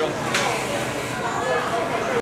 чемпион.